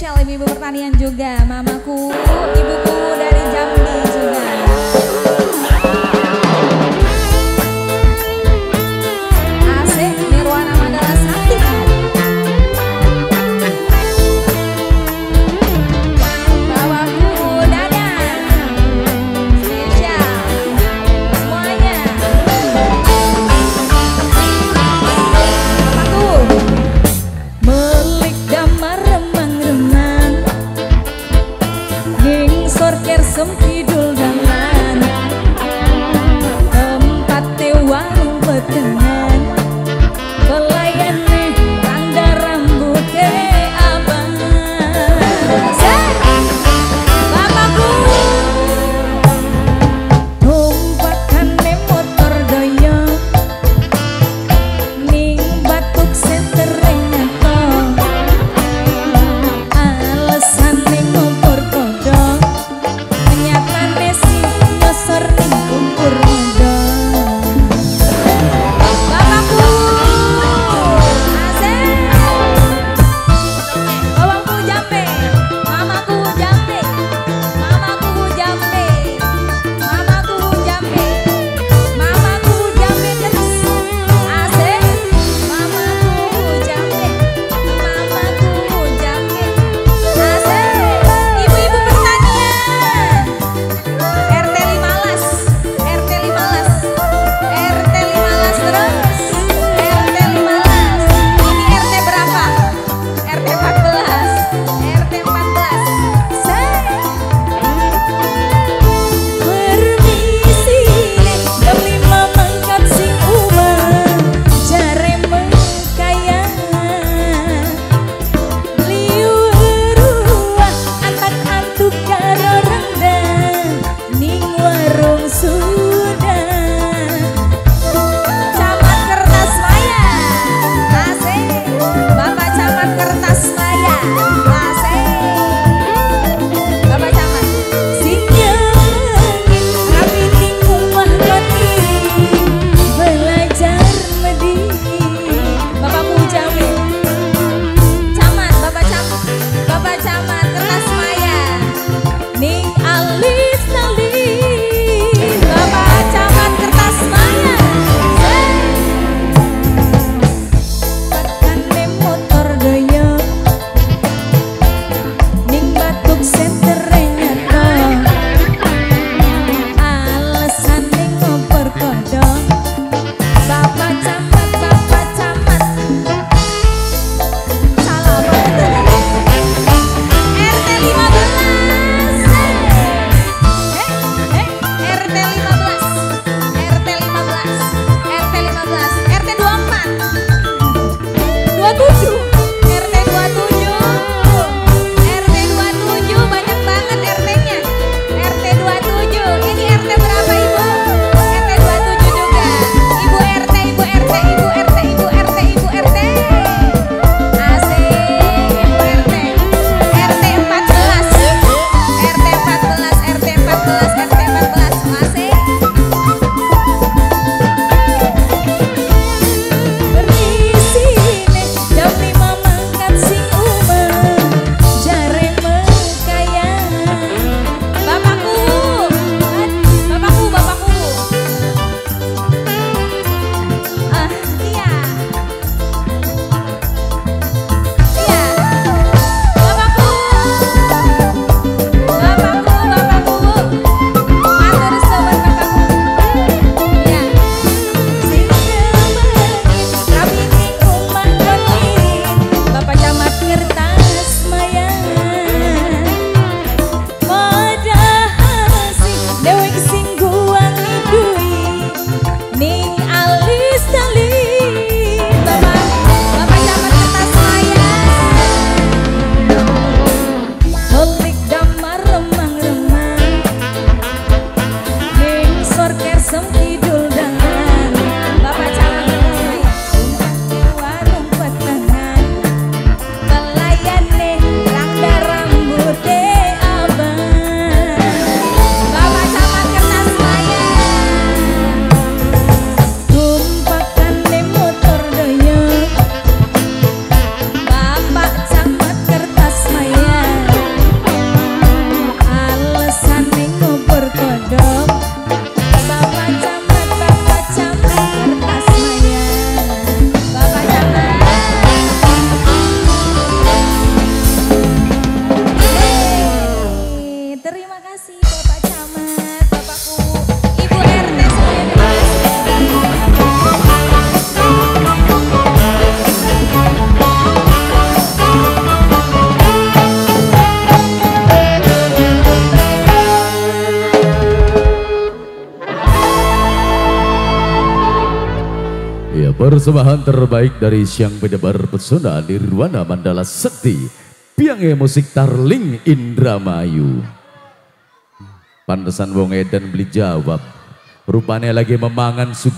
spesial ibu-ibu pertanian juga Mamaku, ibuku dari Jambi persembahan terbaik dari Siang Pejabar Pesona Nirwana Mandala Sekti. Piangnya musik Tarling Indramayu. Pantesan wong edan beli jawab. Rupanya lagi memangan suku.